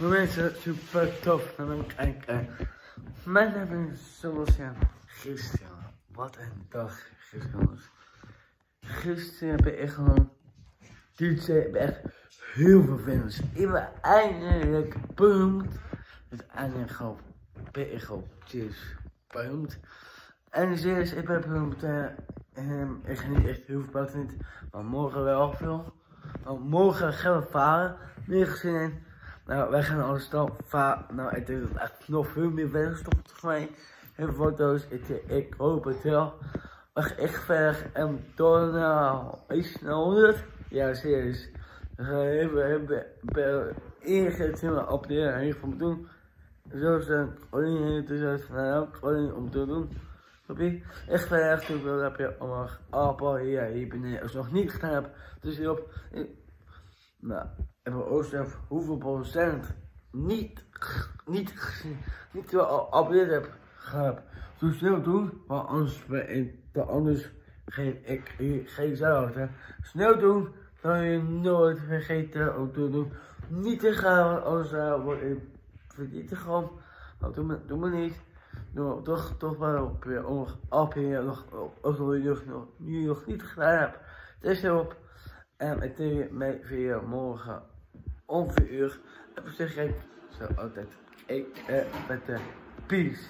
Maar mensen, super tof naar hem kijken. Mijn naam is ja, gisteren. Wat een dag gisteren. Gisteren heb ik echt gewoon DJ heb echt heel veel fans. Ik ben eindelijk beroemd. Dus eindelijk gewoon ben ik gewoon cheers beroemd. En serieus, ik ben beroemd. Uh, um, ik ga niet echt heel veel buiten niet, maar morgen wel veel. Maar morgen gaan we varen. Meer gezien in. Nou, wij gaan alle stap varen. Nou, ik denk dat echt nog veel meer voor mij. Heel veel foto's. Ik, ik hoop het wel. We gaan echt verder. En door naar iets naar 100. Ja, serieus. We gaan even, even, ingegeven op de heen van doen. Zo zijn Colin tussen van nou, Colin om te doen. Oké, echt verder ik wil heb je allemaal appel hier, hier beneden als nog niet gedaan heb. Dus hierop, nou, hebben ook zelf hoeveel procent niet, niet niet wel abonneerd heb gehad. Zo snel doen, want anders anders geen ik geen zelf. Snel doen, dan je nooit vergeten om te doen. Niet te gaan, anders uh, word ik verdietig gewoon. Nou, doe me, doe me niet. Doe toch, toch maar op je om op nog, ook nog, nog, nog, nu nog niet gedaan heb. Dus op. En ik je mee via morgen om 4 uur. En zeg ik zo altijd. Ik eh, met de peace.